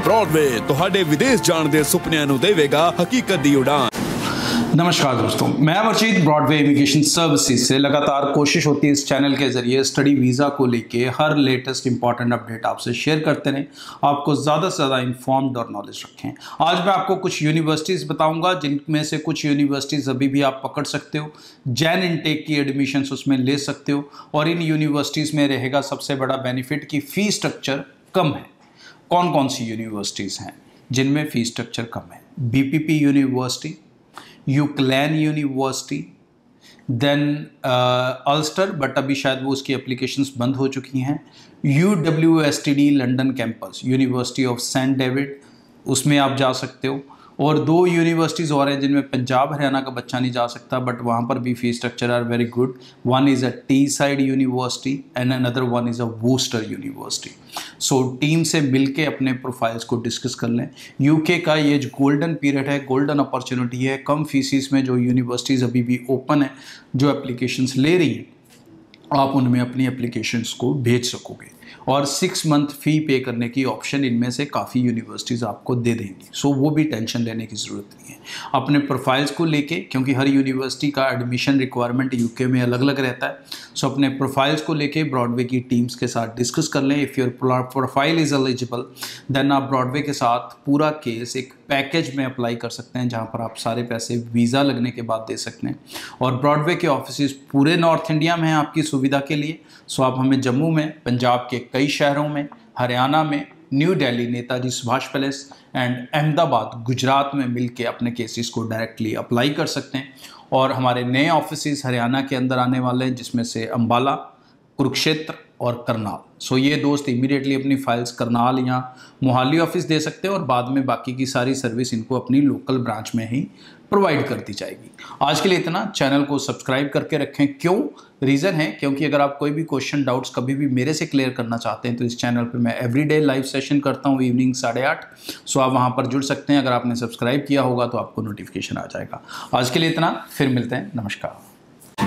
Broadway ਤੁਹਾਡੇ ਵਿਦੇਸ਼ ਜਾਣ ਦੇ ਸੁਪਨਿਆਂ ਨੂੰ ਦੇਵੇਗਾ ਹਕੀਕਤ ਦੀ ਉਡਾਨ नमस्कार दोस्तों मैं अमरजीत ब्रॉडवे इमिग्रेशन सर्विसेज से लगातार कोशिश होती है इस चैनल के ज़रिए स्टडी वीज़ा को लेके हर लेटेस्ट इंपॉर्टेंट अपडेट आपसे शेयर करते रहें आपको ज़्यादा से ज़्यादा इन्फॉर्म्ड और नॉलेज रखें आज मैं आपको कुछ यूनिवर्सिटीज़ बताऊंगा जिनमें से कुछ यूनिवर्सिटीज़ अभी भी आप पकड़ सकते हो जैन इनटेक की एडमिशन उसमें ले सकते हो और इन यूनिवर्सिटीज़ में रहेगा सबसे बड़ा बेनिफिट की फ़ी स्ट्रक्चर कम है कौन कौन सी यूनिवर्सिटीज़ हैं, जिनमें फ़ी स्ट्रक्चर कम है? BPP university UCLan university then Ulster but अभी शायद वो उसकी एप्लीकेशंस बंद हो चुकी हैं। U W S T D London campus university of Saint David उसमें आप जा सकते हो। और दो यूनिवर्सिटीज़ और हैं जिनमें पंजाब, हरियाणा का बच्चा नहीं जा सकता बट वहाँ पर भी fee structure are very good one is a Teesside university and another one is a Worcester university so team से मिलके अपने प्रोफाइल्स को डिस्कस कर लें. यूके का ये जो गोल्डन पीरियड है गोल्डन अपॉर्चुनिटी है, कम फीसिस में जो यूनिवर्सिटीज़ अभी भी ओपन है, जो एप्लीकेशंस ले रही हैं, आप उनमें अपनी एप्लीकेशंस को भेज सकोगे। और सिक्स मंथ फ़ी पे करने की ऑप्शन इनमें से काफ़ी यूनिवर्सिटीज़ आपको दे देंगी। सो वो भी टेंशन लेने की ज़रूरत नहीं है। अपने प्रोफाइल्स को लेके, क्योंकि हर यूनिवर्सिटी का एडमिशन रिक्वायरमेंट यूके में अलग अलग रहता है सो अपने प्रोफाइल्स को लेके ब्रॉडवे की टीम्स के साथ डिस्कस कर लें। If your profile is eligible then आप ब्रॉडवे के साथ पूरा केस एक पैकेज में अप्लाई कर सकते हैं, जहाँ पर आप सारे पैसे वीज़ा लगने के बाद दे सकते हैं। और ब्रॉडवे के ऑफ़िस पूरे नॉर्थ इंडिया में हैं आपकी सुविधा के लिए। सो आप हमें जम्मू में, पंजाब के कई शहरों में, हरियाणा में, New Delhi Netaji Subhash Palace and Ahmedabad Gujarat में मिल के अपने केसेस को डायरेक्टली अप्लाई कर सकते हैं। और हमारे नए ऑफ़िस हरियाणा के अंदर आने वाले हैं, जिसमें से अम्बाला कुरुक्षेत्र और करनाल। सो ये दोस्त इमीडिएटली अपनी फाइल्स करनाल या मोहाली ऑफ़िस दे सकते हैं और बाद में बाकी की सारी सर्विस इनको अपनी लोकल ब्रांच में ही प्रोवाइड कर दी जाएगी। आज के लिए इतना। चैनल को सब्सक्राइब करके रखें। क्यों? रीज़न है, क्योंकि अगर आप कोई भी क्वेश्चन डाउट्स कभी भी मेरे से क्लियर करना चाहते हैं तो इस चैनल पे मैं एवरीडे लाइव सेशन करता हूँ इवनिंग साढ़े आठ। सो आप वहाँ पर जुड़ सकते हैं। अगर आपने सब्सक्राइब किया होगा तो आपको नोटिफिकेशन आ जाएगा। आज के लिए इतना। फिर मिलते हैं। नमस्कार।